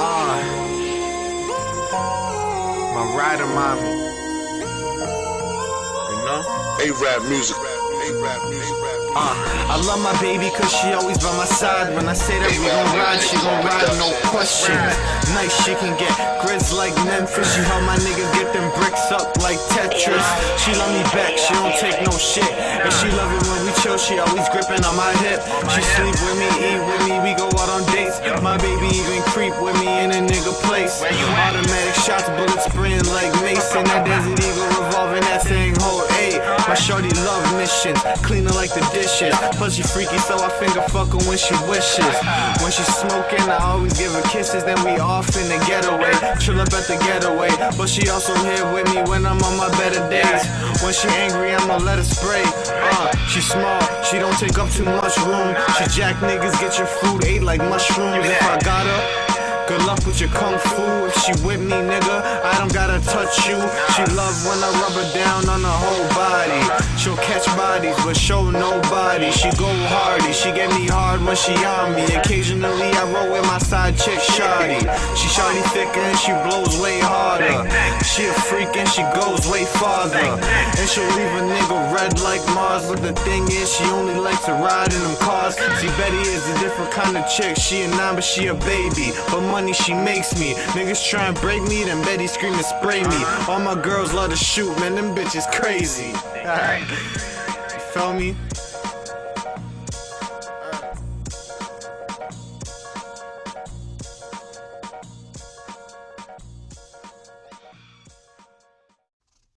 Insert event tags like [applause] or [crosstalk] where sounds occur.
Uh, my ridah mami. You know? A-rap music. Uh, I love my baby cause she always by my side. When I say that we gon' ride, she gon' ride, no question. Nice, she can get grids like Memphis. She help my niggas get them bricks up like Tetris. She love me back, she don't take no shit. And she love it when we chill, she always gripping on my hip. She sleep with me, eat with me, we go out on dates. My baby even creep with me in a nigga place. Automatic shots, bullets spraying like Mason. That Desert shorty love missions, cleaner like the dishes. Plus she freaky, so I finger fuck her when she wishes. When she smoking, I always give her kisses. Then we off in the getaway, chill up at the getaway. But she also here with me when I'm on my better days. When she angry, I'ma let her spray. Uh, she small, she don't take up too much room. She jack niggas, get your food ate like mushrooms. If I got her. Good luck with your kung fu. If she with me, nigga, I don't gotta touch you. She love when I rub her down on her whole body. She'll catch bodies, but show nobody. She go hardy. She get me hard when she on me. Occasionally, I roll with my side chick, Shotty. She shawty thicker and she blows way harder. She a freak and she goes way farther. And she'll leave a nigga red like Mars. But the thing is, she only likes to ride in them cars. See, Betty is kind of chick. She a nine, but she a baby. But money she makes me. Niggas try and break me, then Betty scream and spray me. All my girls love to shoot, man. Them bitches crazy. Alright, [laughs] you feel me?